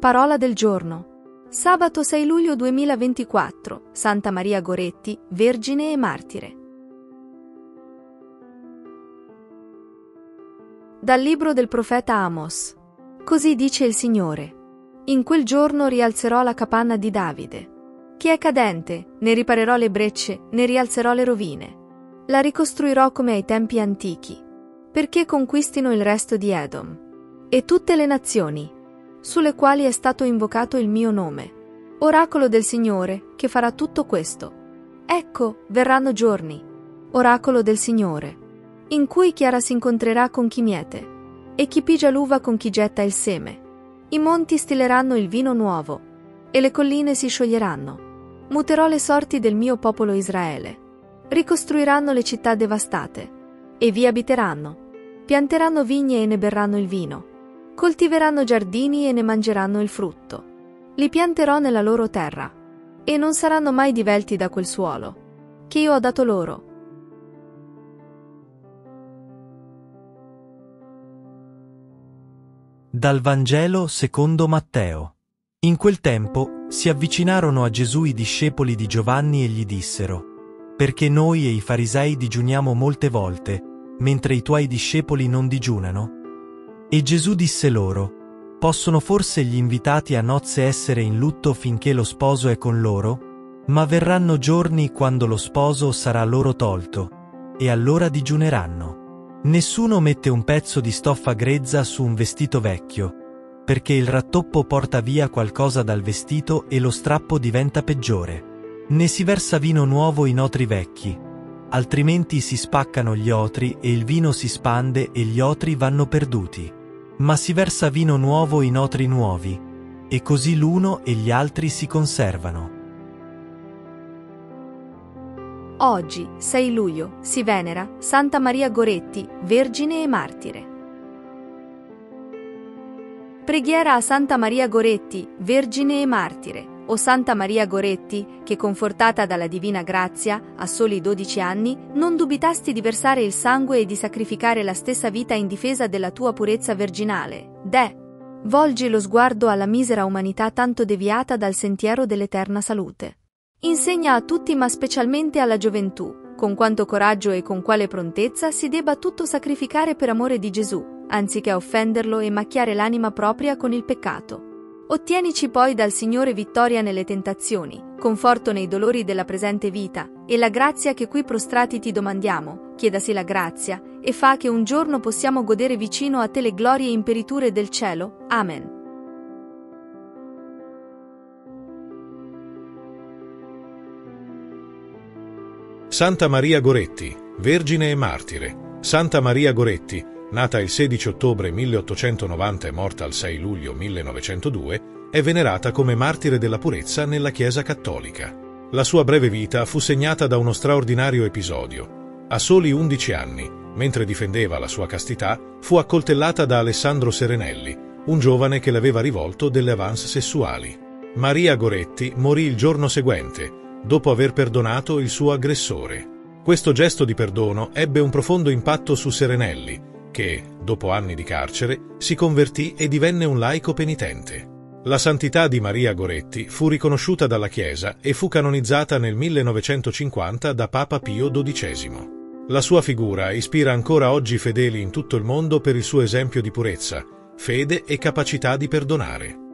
Parola del giorno. Sabato 6 luglio 2024. Santa Maria Goretti, Vergine e Martire. Dal libro del profeta Amos. Così dice il Signore. In quel giorno rialzerò la capanna di Davide, che è cadente, ne riparerò le brecce, ne rialzerò le rovine. La ricostruirò come ai tempi antichi, perché conquistino il resto di Edom e tutte le nazioni sulle quali è stato invocato il mio nome. Oracolo del Signore, che farà tutto questo. Ecco, verranno giorni, oracolo del Signore, in cui Chiara si incontrerà con chi miete, e chi pigia l'uva con chi getta il seme. I monti stileranno il vino nuovo, e le colline si scioglieranno. Muterò le sorti del mio popolo Israele. Ricostruiranno le città devastate, e vi abiteranno. Pianteranno vigne e ne berranno il vino Coltiveranno giardini e ne mangeranno il frutto. Li pianterò nella loro terra, e non saranno mai divelti da quel suolo, che io ho dato loro. Dal Vangelo secondo Matteo. In quel tempo si avvicinarono a Gesù i discepoli di Giovanni e gli dissero, perché noi e i farisei digiuniamo molte volte, mentre i tuoi discepoli non digiunano? E Gesù disse loro, Possono forse gli invitati a nozze essere in lutto finché lo sposo è con loro? Ma verranno giorni quando lo sposo sarà loro tolto, e allora digiuneranno. Nessuno mette un pezzo di stoffa grezza su un vestito vecchio, perché il rattoppo porta via qualcosa dal vestito e lo strappo diventa peggiore. Ne si versa vino nuovo in otri vecchi, altrimenti si spaccano gli otri e il vino si spande e gli otri vanno perduti ma si versa vino nuovo in otri nuovi, e così l'uno e gli altri si conservano. Oggi, 6 luglio, si venera Santa Maria Goretti, Vergine e Martire. Preghiera a Santa Maria Goretti, Vergine e Martire, o Santa Maria Goretti, che confortata dalla divina grazia, a soli 12 anni, non dubitasti di versare il sangue e di sacrificare la stessa vita in difesa della tua purezza virginale. De. Volgi lo sguardo alla misera umanità tanto deviata dal sentiero dell'eterna salute. Insegna a tutti ma specialmente alla gioventù, con quanto coraggio e con quale prontezza si debba tutto sacrificare per amore di Gesù, anziché offenderlo e macchiare l'anima propria con il peccato. Ottienici poi dal Signore vittoria nelle tentazioni, conforto nei dolori della presente vita, e la grazia che qui prostrati ti domandiamo, chiedasi la grazia, e fa che un giorno possiamo godere vicino a te le glorie e imperiture del cielo. Amen. Santa Maria Goretti, Vergine e Martire. Santa Maria Goretti, nata il 16 ottobre 1890 e morta il 6 luglio 1902, è venerata come martire della purezza nella Chiesa cattolica. La sua breve vita fu segnata da uno straordinario episodio. A soli 11 anni, mentre difendeva la sua castità, fu accoltellata da Alessandro Serenelli, un giovane che le aveva rivolto delle avance sessuali. Maria Goretti morì il giorno seguente, dopo aver perdonato il suo aggressore. Questo gesto di perdono ebbe un profondo impatto su Serenelli, che, dopo anni di carcere, si convertì e divenne un laico penitente. La santità di Maria Goretti fu riconosciuta dalla Chiesa e fu canonizzata nel 1950 da Papa Pio XII. La sua figura ispira ancora oggi fedeli in tutto il mondo per il suo esempio di purezza, fede e capacità di perdonare.